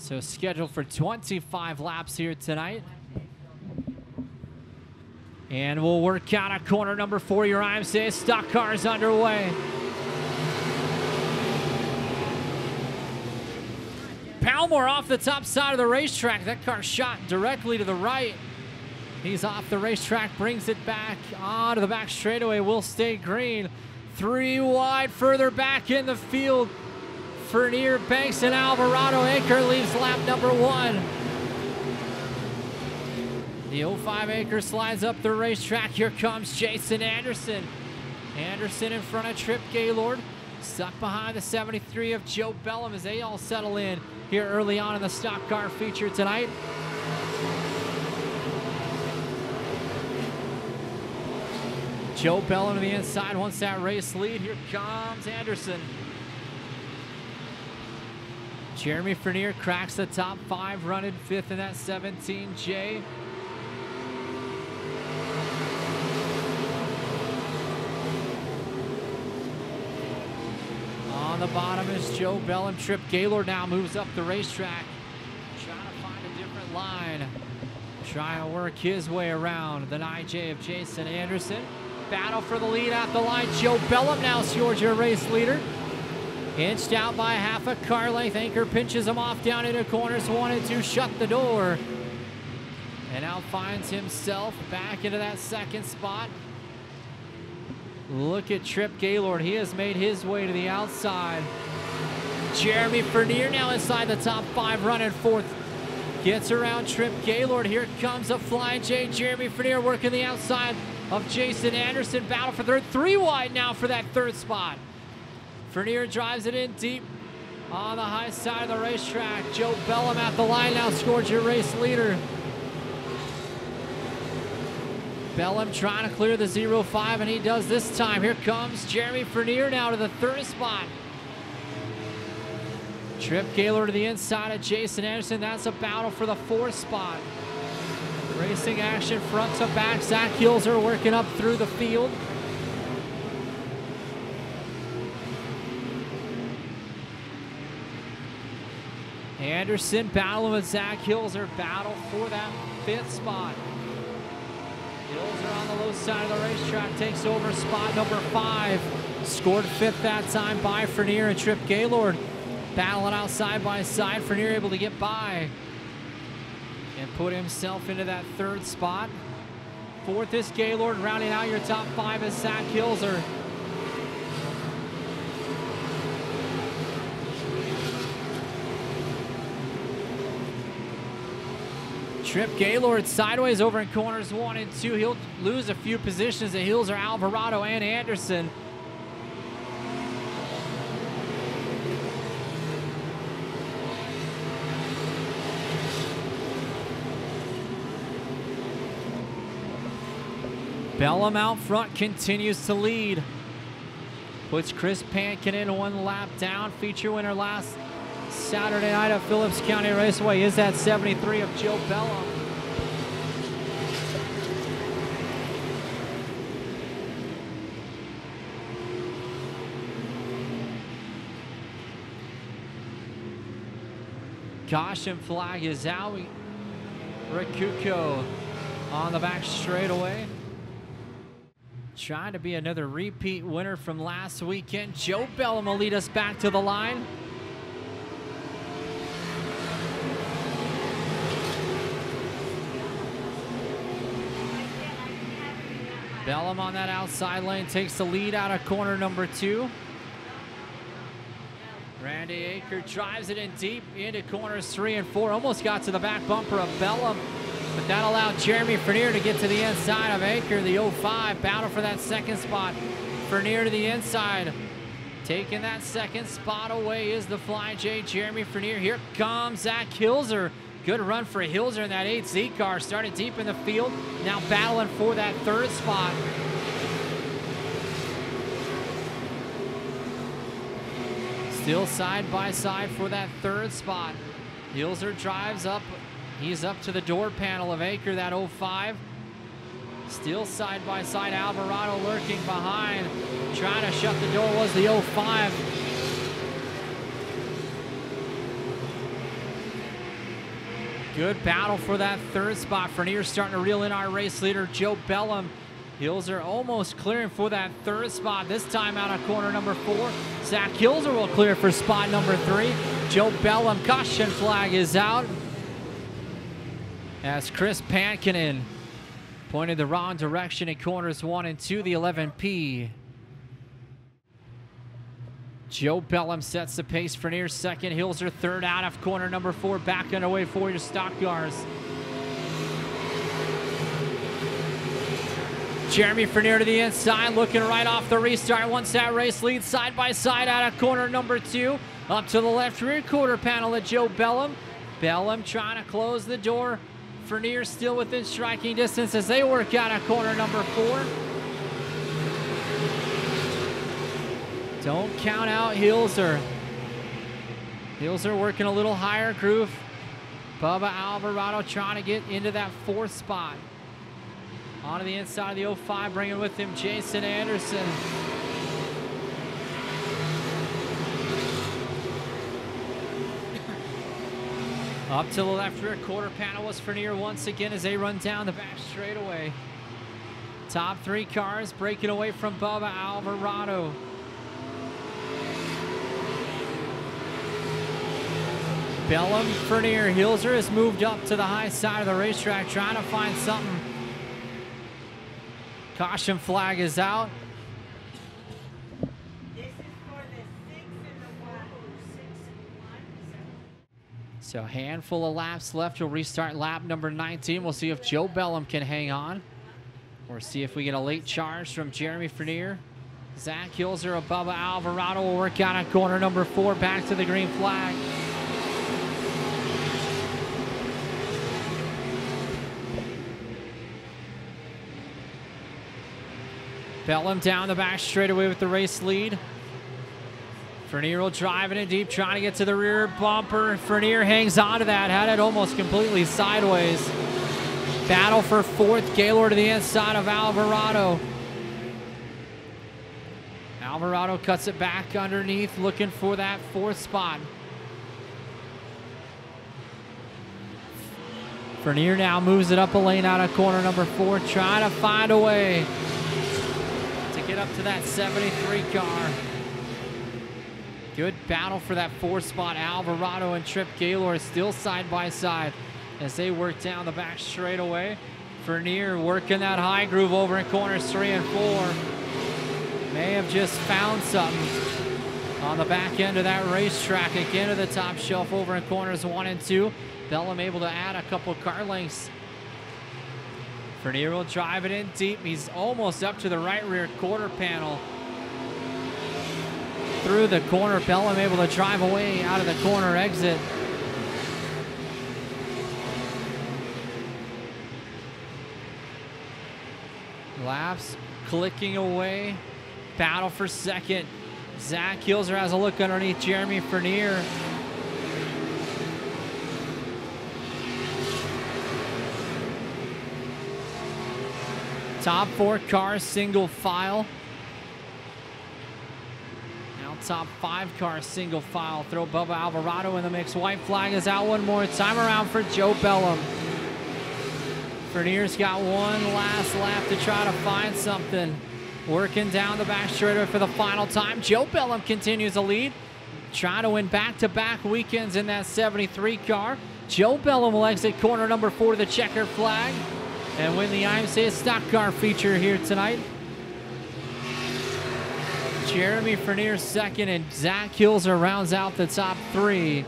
So scheduled for 25 laps here tonight. And we'll work out a corner number four. Your IMCA stock cars underway. Palmore off the top side of the racetrack. That car shot directly to the right. He's off the racetrack, brings it back onto the back straightaway. Will stay green. Three wide, further back in the field. Fernier, Banks, and Alvarado Aker leaves lap number one. The 05 Aker slides up the racetrack. Here comes Jason Anderson. Anderson in front of Trip Gaylord. Stuck behind the 73 of Joe Bellm as they all settle in here early on in the stock car feature tonight. Joe Bellm to the inside wants that race lead. Here comes Anderson. Jeremy Fernier cracks the top five, running fifth in that 17J. On the bottom is Joe Bellm. Trip Gaylord now moves up the racetrack. Trying to find a different line. Trying to work his way around the 9J of Jason Anderson. Battle for the lead at the line. Joe Bellm now your race leader. Inched out by half a car length. Anchor pinches him off down into corners one and two. Shut the door. And now finds himself back into that second spot. Look at Trip Gaylord. He has made his way to the outside. Jeremy Fernier now inside the top five, running fourth. Gets around Trip Gaylord. Here comes a flying J. Jeremy Fernier working the outside of Jason Anderson. Battle for third. Three wide now for that third spot. Fernier drives it in deep on the high side of the racetrack. Joe Bellm at the line now scores your race leader. Bellm trying to clear the 0-5, and he does this time. Here comes Jeremy Fernier now to the third spot. Trip Gaylord to the inside of Jason Anderson. That's a battle for the fourth spot. Racing action front to back. Zach Hilzer working up through the field. Anderson battling with Zach Hilzer. Battle for that fifth spot. Hilzer on the low side of the racetrack takes over spot number five. Scored fifth that time by Fernier and Trip Gaylord. Battling out side by side. Fernier able to get by and put himself into that third spot. Fourth is Gaylord. Rounding out your top five is Zach Hilzer. Trip Gaylord sideways over in corners one and two. He'll lose a few positions. The heels are Alvarado and Anderson. Bellm out front continues to lead. Puts Chris Pankin in one lap down. Feature winner last Saturday night at Phillips County Raceway is that 73 of Joe Bellm. Caution flag is out. Rakuko on the back straightaway. Trying to be another repeat winner from last weekend. Joe Bellm will lead us back to the line. Bellm on that outside lane takes the lead out of corner number two. Randy Aker drives it in deep into corners three and four. Almost got to the back bumper of Bellm, but that allowed Jeremy Fernier to get to the inside of Aker, the 05. Battle for that second spot. Fernier to the inside. Taking that second spot away is the Fly J, Jeremy Fernier. Here comes Zach Hilzer. Good run for Hilzer in that 8Z car. Started deep in the field. Now battling for that third spot. Still side by side for that third spot. Hilzer drives up. He's up to the door panel of Aker, that 05. Still side by side. Alvarado lurking behind. Trying to shut the door was the 05. Good battle for that third spot. Vernier starting to reel in our race leader, Joe Bellm. are almost clearing for that third spot. This time out of corner number four. Zach Hilzer will clear for spot number three. Joe Bellm caution flag is out. As Chris Pankinen pointed the wrong direction in corners one and two, the 11P. Joe Bellm sets the pace for near second. Hilzer third out of corner number four. Back underway for your stock cars. Jeremy Frenier to the inside, looking right off the restart. Once that race leads side by side out of corner number two. Up to the left rear quarter panel of Joe Bellm. Bellm trying to close the door. Frenier still within striking distance as they work out of corner number four. Don't count out Hilzer. Hilzer working a little higher groove. Bubba Alvarado trying to get into that fourth spot. Onto the inside of the 05, bringing with him Jason Anderson. Up to the left rear quarter panel was Frenier once again as they run down the back straightaway. Top three cars breaking away from Bubba Alvarado. Bellm, Frenier, Hilzer has moved up to the high side of the racetrack trying to find something Caution flag is out. So handful of laps left. We'll restart lap number 19. We'll see if Joe Bellm can hang on or see if we get a late charge from Jeremy Frenier. Zach Hilzer above Alvarado will work out at corner number four back to the green flag. Bellm down the back straightaway with the race lead. Will driving it deep, trying to get to the rear bumper. Frenier hangs on to that, had it almost completely sideways. Battle for fourth, Gaylord to the inside of Alvarado. Alvarado cuts it back underneath, looking for that fourth spot. Frenier now moves it up a lane out of corner number four, trying to find a way get up to that 73 car. Good battle for that four spot. Alvarado and Trip Gaylor still side by side as they work down the back straightaway. Vernier working that high groove over in corners three and four. May have just found something on the back end of that racetrack. Again to the top shelf over in corners one and two. Bellm able to add a couple car lengths Frenier will drive it in deep. He's almost up to the right rear quarter panel. Through the corner, Bellm able to drive away out of the corner exit. Laps clicking away. Battle for second. Zach Hilzer has a look underneath Jeremy Frenier. Top four cars, single file. Now top five cars, single file. Throw Bubba Alvarado in the mix. White flag is out one more time around for Joe Bellm. Fernier's got one last lap to try to find something. Working down the back straightaway for the final time. Joe Bellm continues to lead. Trying to win back-to-back -back weekends in that 73 car. Joe Bellm will exit corner number four to the checker flag and win the IMCA Stock Car feature here tonight. Jeremy Frenier second, and Zach Hilzer rounds out the top three.